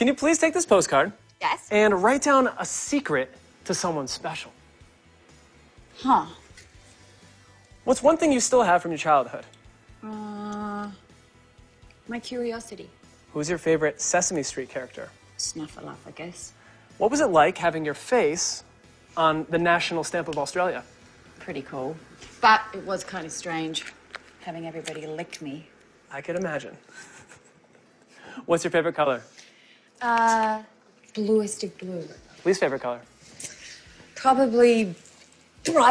Can you please take this postcard Yes. and write down a secret to someone special? Huh. What's one thing you still have from your childhood? Uh, my curiosity. Who's your favorite Sesame Street character? Snuffleupagus. What was it like having your face on the national stamp of Australia? Pretty cool. But it was kind of strange having everybody lick me. I could imagine. What's your favorite color? Uh, bluest of blue. Least favorite color? Probably bright.